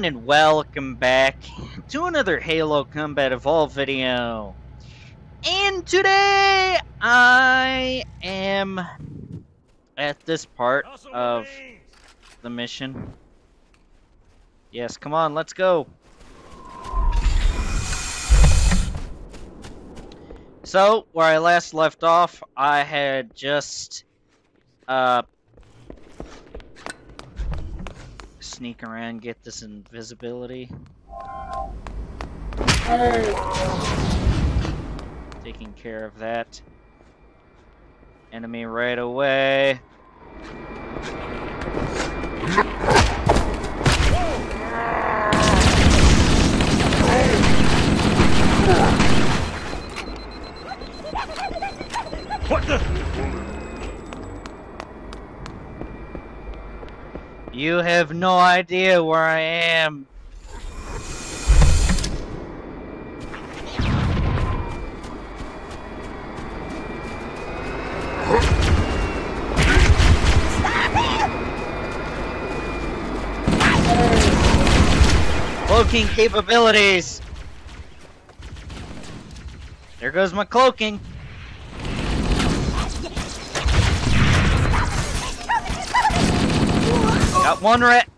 everyone and welcome back to another Halo Combat Evolved video. And today I am at this part of the mission. Yes, come on, let's go. So, where I last left off, I had just uh sneak around, get this invisibility. Taking care of that. Enemy right away. Have no idea where I am. Cloaking capabilities. There goes my cloaking. Got one rat.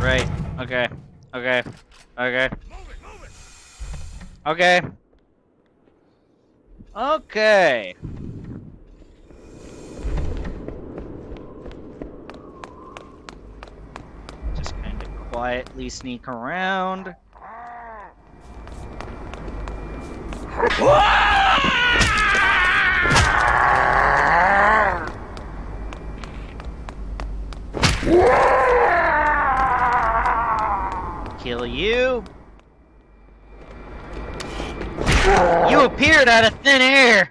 Right. Okay. Okay. Okay. Okay. Okay. Just kind of quietly sneak around. Kill you. You appeared out of thin air.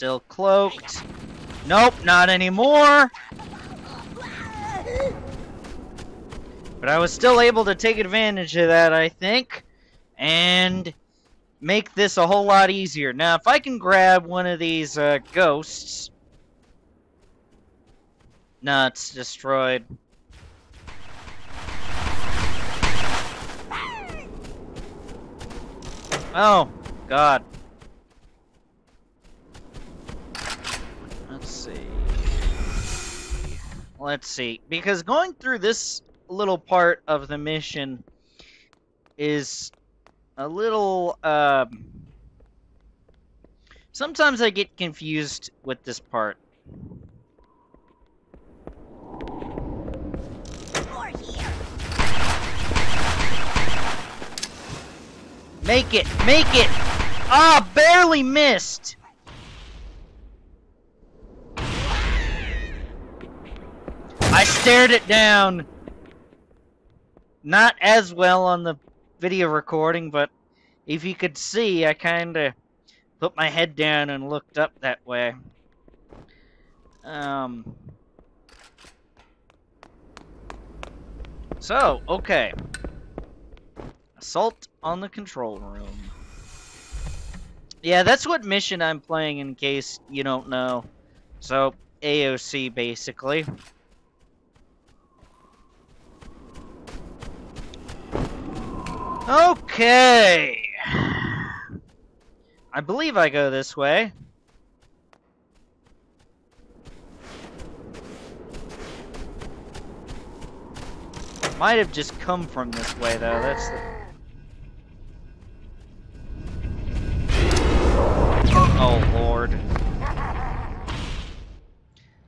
Still cloaked. Nope, not anymore. But I was still able to take advantage of that, I think, and make this a whole lot easier. Now, if I can grab one of these uh, ghosts... Nah, it's destroyed. Oh, God. Let's see. Because going through this little part of the mission is a little, um... Sometimes I get confused with this part. Make it! Make it! Ah, barely missed! I stared it down. Not as well on the video recording, but if you could see, I kinda put my head down and looked up that way. Um. So, okay. Assault on the control room. Yeah, that's what mission I'm playing in case you don't know. So, AOC basically. Okay. I believe I go this way. Might have just come from this way though. That's the Oh lord.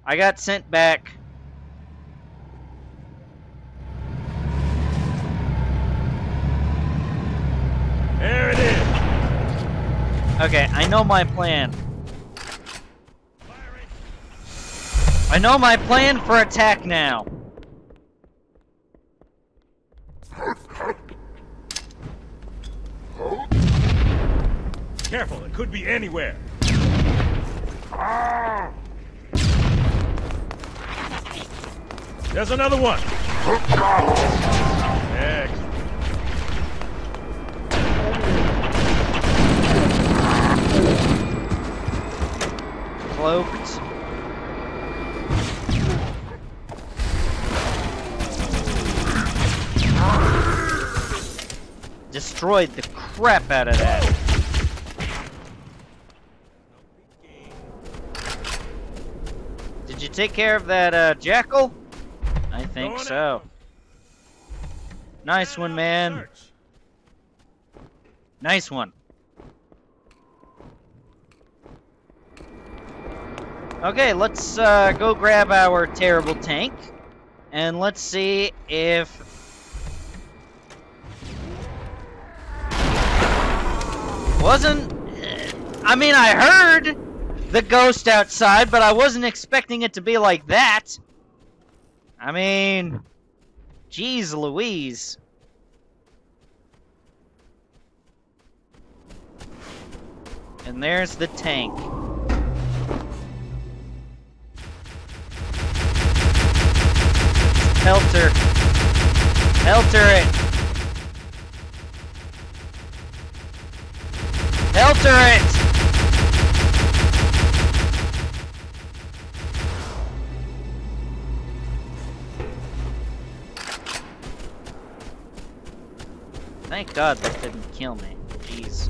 I got sent back. Okay, I know my plan. I know my plan for attack now. Careful, it could be anywhere. There's another one. Excellent. Cloaked. Destroyed the crap out of that. Did you take care of that uh, jackal? I think so. Nice one, man. Nice one. Okay, let's uh, go grab our terrible tank. And let's see if... Wasn't... I mean, I heard the ghost outside, but I wasn't expecting it to be like that. I mean... Jeez Louise. And there's the tank. Pelter. Helter it. Pelter it! Thank God that didn't kill me. Jeez.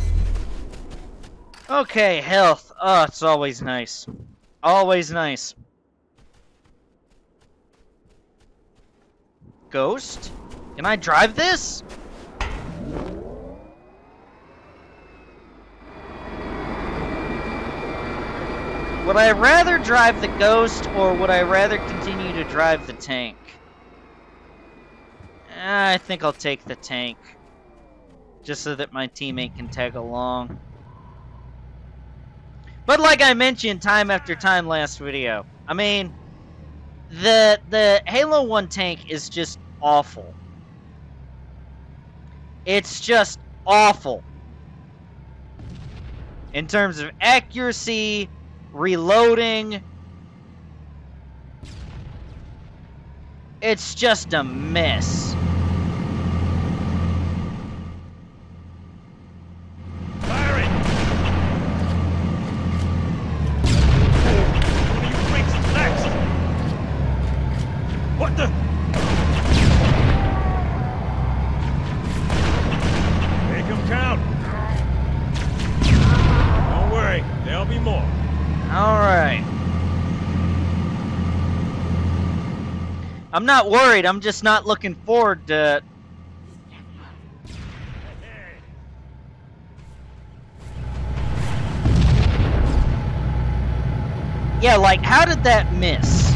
Okay, health. Oh, it's always nice. Always nice. Ghost? Can I drive this? Would I rather drive the Ghost or would I rather continue to drive the tank? Ah, I think I'll take the tank. Just so that my teammate can tag along. But like I mentioned time after time last video, I mean, the the Halo 1 tank is just awful. It's just awful. In terms of accuracy, reloading, it's just a mess. Firing! One of you freaks is next! What the? Make 'em count! Don't worry, there'll be more. Alright. I'm not worried, I'm just not looking forward to Yeah, like how did that miss?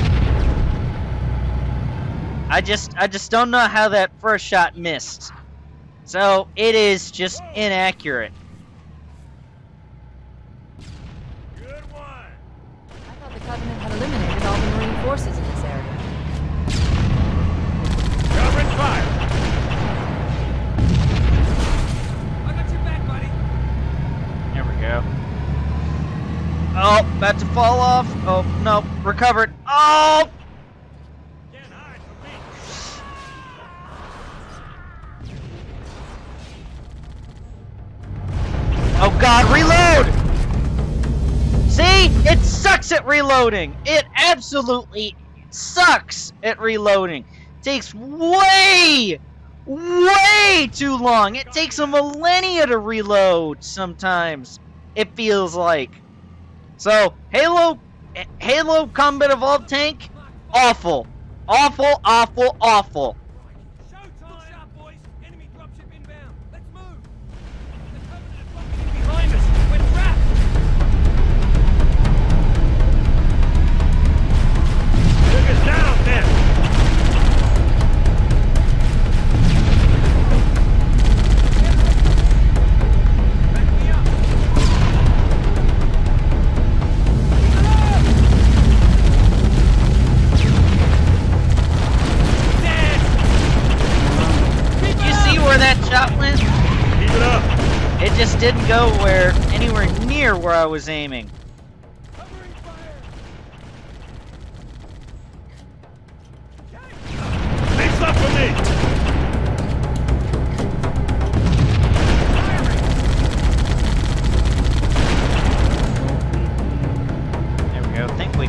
I just I just don't know how that first shot missed. So it is just inaccurate. Good one! I thought the Covenant had eliminated all the Marine forces about to fall off. Oh, no, recovered. Oh! Oh god, reload! See? It sucks at reloading! It absolutely sucks at reloading. takes way, way too long. It takes a millennia to reload sometimes. It feels like. So, Halo Halo Combat Evolved Tank, awful. Awful, awful, awful.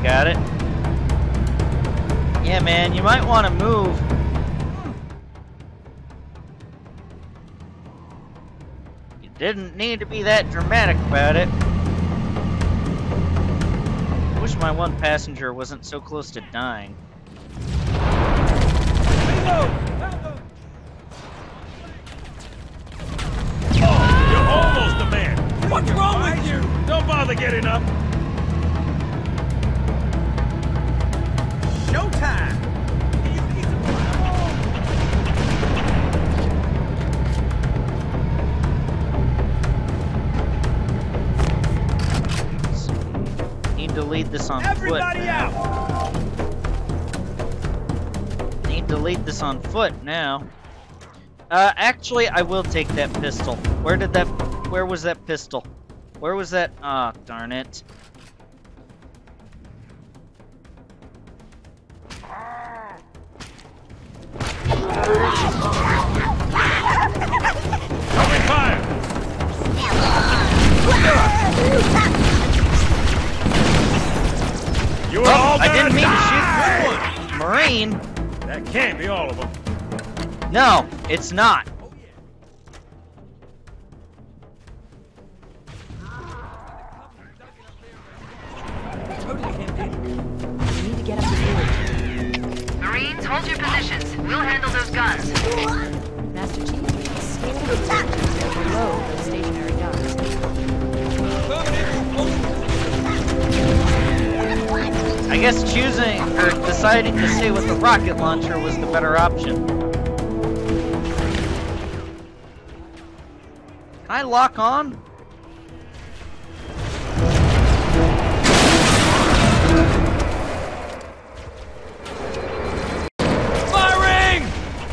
Got it. Yeah, man, you might want to move. You didn't need to be that dramatic about it. Wish my one passenger wasn't so close to dying. Reload! Falco! You're almost a man! What's wrong with you? Don't bother getting up! Lead this on Everybody foot. now. out! Need to lead this on foot now. Uh, actually, I will take that pistol. Where did that? Where was that pistol? Where was that? Ah, darn it. Covering fire! You are Oh, all I didn't mean to die! shoot Marine. That can't be all of them. No, it's not. Totally can't. We need to get up the village. Marines, hold your positions. We'll handle those guns. Master Chief, scale the villages are below those stationary guns. I guess choosing or deciding to stay with the rocket launcher was the better option. Can I lock on? Firing!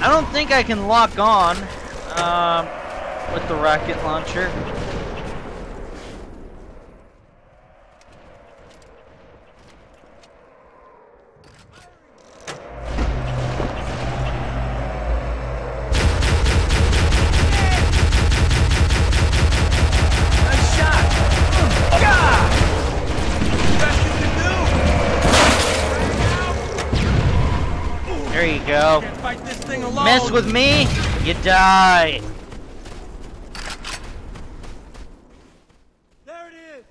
I don't think I can lock on um, with the rocket launcher. Mess with me, you die. There it is!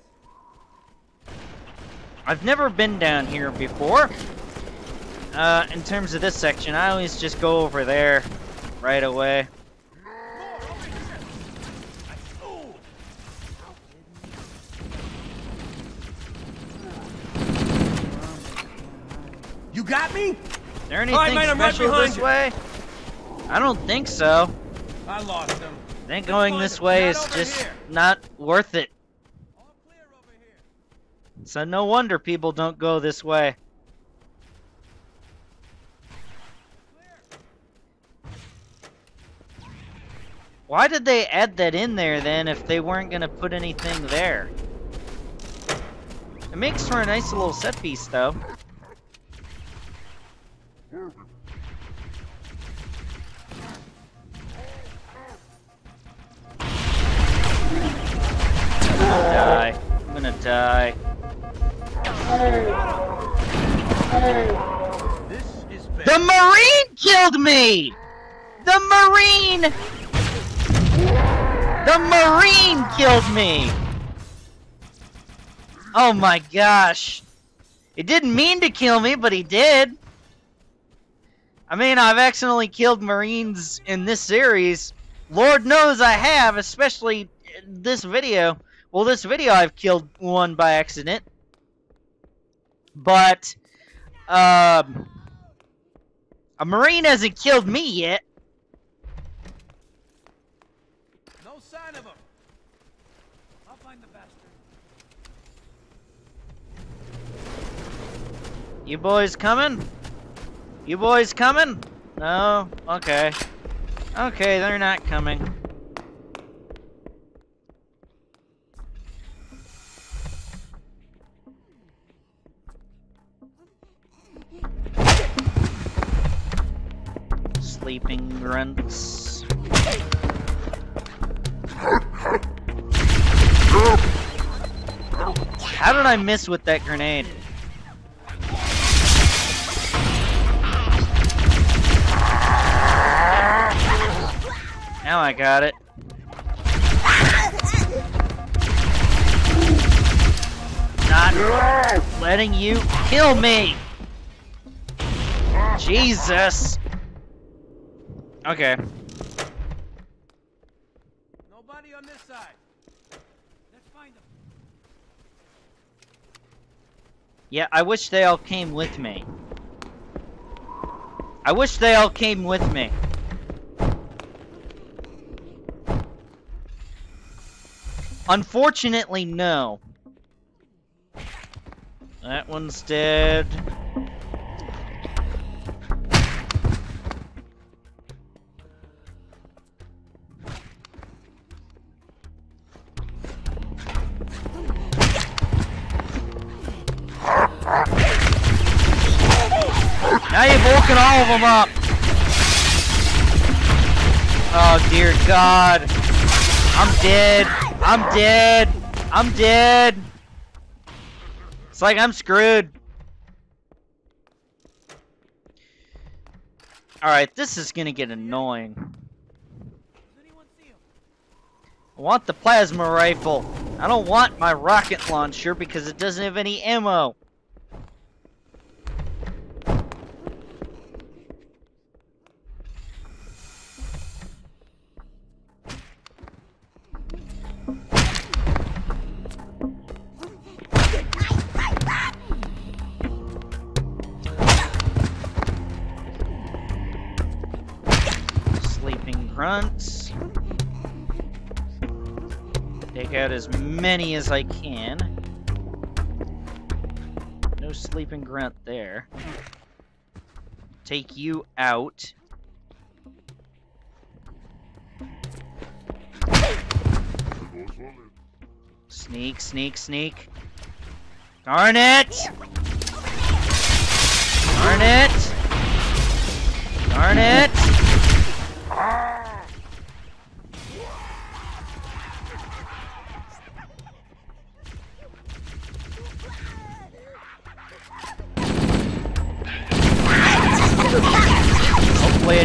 I've never been down here before. Uh, in terms of this section, I always just go over there right away. You got me? Is there anything mate, I'm right special behind this way? I don't think so. I lost him. I think going this way is just here. not worth it. All clear over here. So no wonder people don't go this way. Why did they add that in there then if they weren't gonna put anything there? It makes for a nice little set piece though. The Marine killed me! The Marine! The Marine killed me! Oh my gosh. He didn't mean to kill me, but he did. I mean, I've accidentally killed Marines in this series. Lord knows I have, especially this video. Well, this video I've killed one by accident. But, um, a Marine hasn't killed me yet. No sign of him. I'll find the bastard. You boys coming? You boys coming? No? Okay. Okay, they're not coming. How did I miss with that grenade? Now I got it. Not letting you kill me! Jesus! Okay. Nobody on this side. Let's find them. Yeah, I wish they all came with me. I wish they all came with me. Unfortunately, no. That one's dead. Now all of them up. Oh dear God. I'm dead. I'm dead. I'm dead. It's like I'm screwed. Alright, this is gonna get annoying. I want the plasma rifle. I don't want my rocket launcher because it doesn't have any ammo. Grunts. Take out as many as I can. No sleeping grunt there. Take you out. Sneak, sneak, sneak. Darn it! Darn it! Darn it!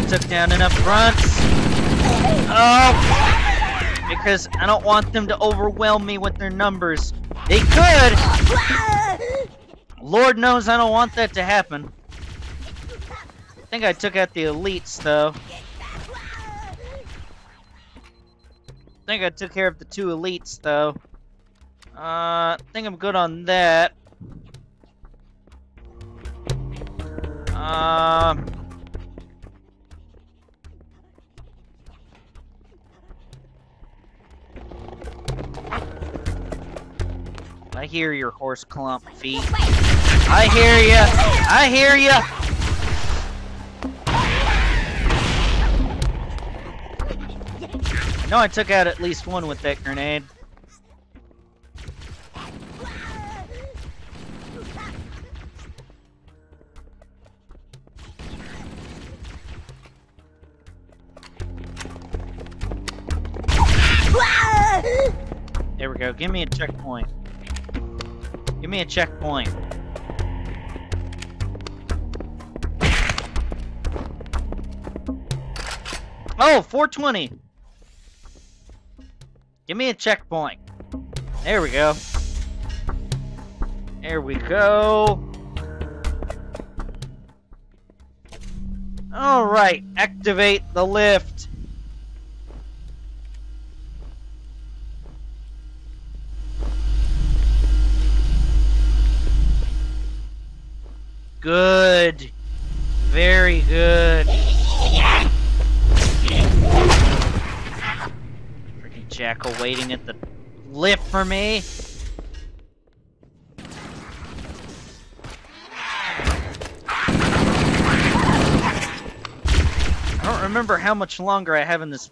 Took down enough grunts. Oh! Because I don't want them to overwhelm me with their numbers. They could! Lord knows I don't want that to happen. I think I took out the elites, though. I think I took care of the two elites, though. Uh, I think I'm good on that. Um... I hear your horse clump feet. I hear ya! I hear ya! I know I took out at least one with that grenade. There we go. Give me a checkpoint. Give me a checkpoint. Oh, 420. Give me a checkpoint. There we go. There we go. Alright, activate the lift. Good. Very good. Freaking jackal waiting at the lift for me. I don't remember how much longer I have in this.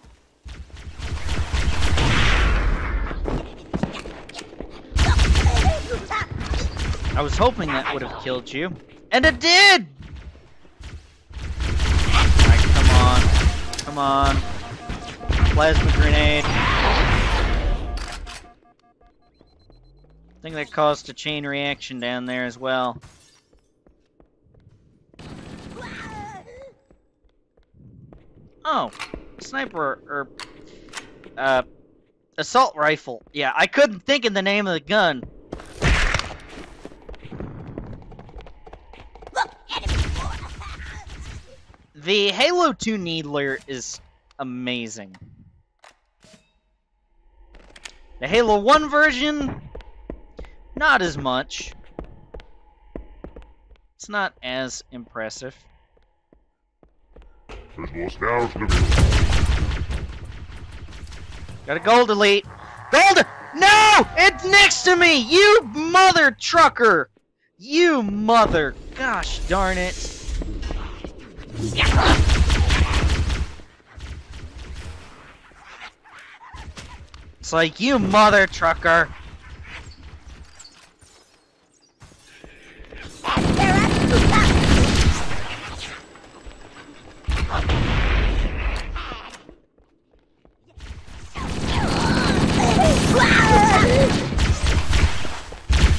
I was hoping that would have killed you. And it did! Alright, come on. Come on. Plasma grenade. I think that caused a chain reaction down there as well. Oh, sniper or uh assault rifle. Yeah, I couldn't think of the name of the gun. The Halo 2 Needler is amazing. The Halo 1 version, not as much. It's not as impressive. There's more scouts in the. Got a gold elite. Gold! No! It's next to me! You mother trucker! You mother! Gosh darn it. It's like, you mother trucker!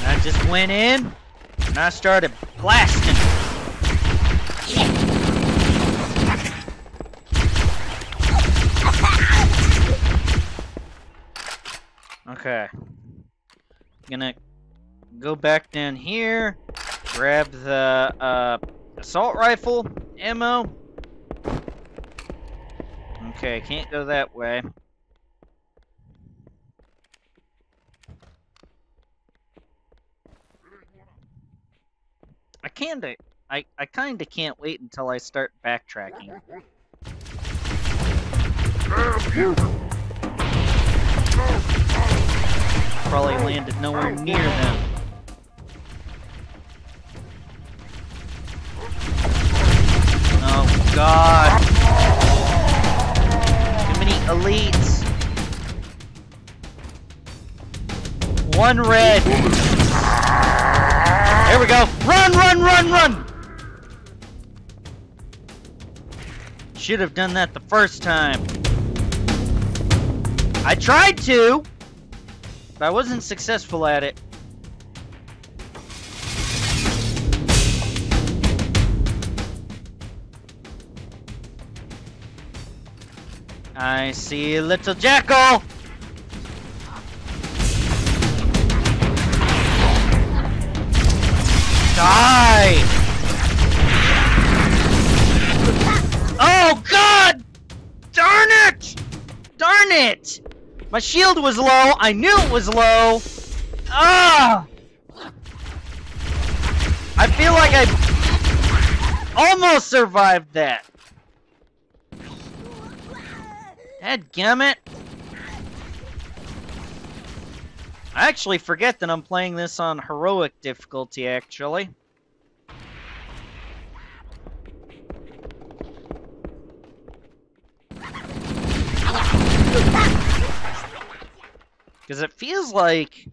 I just went in and I started blasting. Okay. Gonna go back down here, grab the uh, assault rifle ammo. Okay, can't go that way. I kinda, I, I kinda can't wait until I start backtracking. Probably landed nowhere near them. Oh god! Too many elites! One red! There we go! Run, run, run, run! Should have done that the first time. I tried to, but I wasn't successful at it. I see a little jackal! Die! Oh god! Darn it! Darn it! My shield was low, I knew it was low! Ah! I feel like I almost survived that. Dadgummit. I actually forget that I'm playing this on heroic difficulty, actually. Because it feels like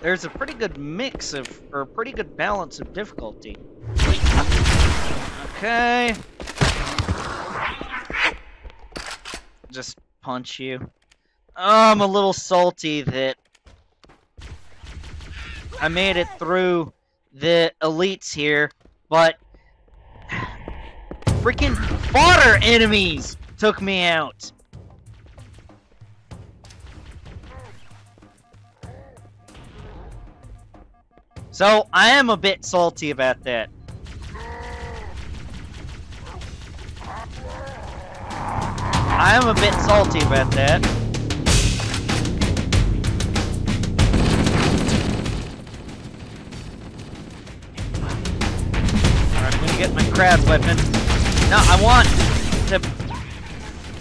there's a pretty good mix of, or a pretty good balance of difficulty. Okay. Just punch you. Oh, I'm a little salty that I made it through the elites here, but freaking fodder enemies took me out. So, I am a bit salty about that. I am a bit salty about that. Alright, I'm gonna get my crab weapon. No, I want to...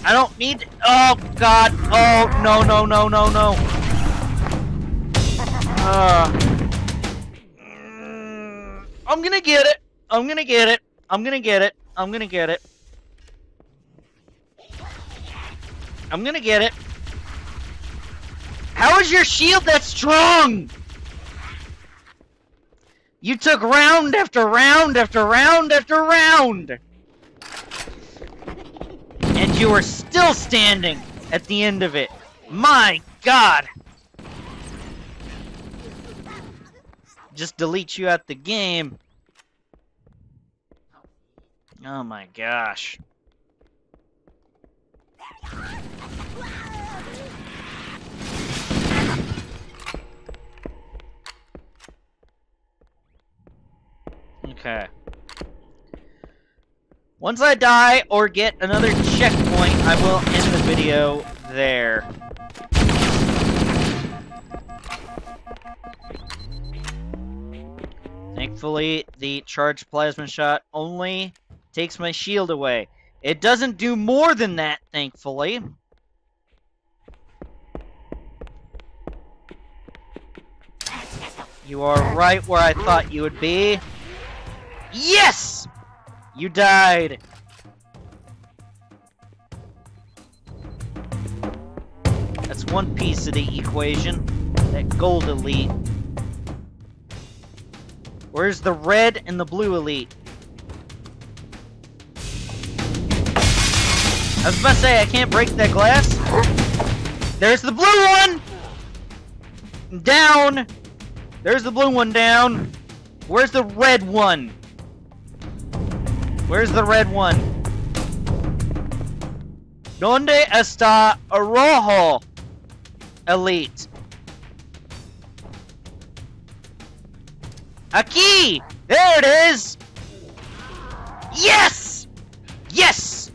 I don't need... Oh, God. Oh, no, no, no, no, no. Uh, I'm gonna get it. I'm gonna get it. I'm gonna get it. I'm gonna get it. I'm gonna get it. How is your shield that strong? You took round after round after round after round. And you are still standing at the end of it. My god! Just delete you out the game. Oh my gosh. Okay. Once I die or get another checkpoint, I will end the video there. Thankfully, the charged plasma shot only takes my shield away. It doesn't do more than that, thankfully. You are right where I thought you would be. Yes! You died. That's one piece of the equation. That gold elite. Where's the red and the blue elite? I was about to say, I can't break that glass. There's the blue one! Down! There's the blue one down. Where's the red one? Where's the red one? Donde está rojo? Elite. Aquí! There it is! Yes! Yes!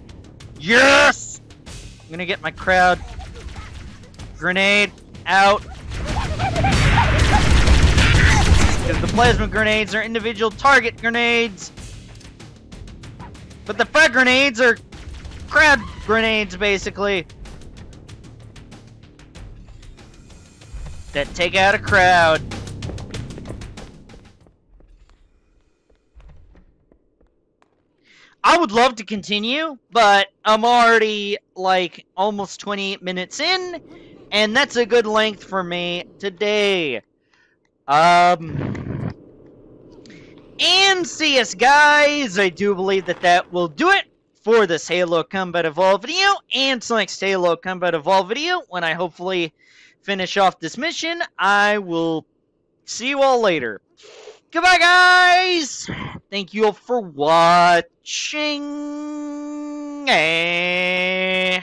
Yes! I'm gonna get my crowd grenade out. Because the plasma grenades are individual target grenades. But the frag grenades are crowd grenades, basically. That take out a crowd. I would love to continue, but I'm already like almost 28 minutes in, and that's a good length for me today. Um, and see us, guys. I do believe that that will do it for this Halo Combat Evolved video and next Halo Combat Evolved video. When I hopefully finish off this mission, I will see you all later. Goodbye, guys! Thank you all for watching. Eh.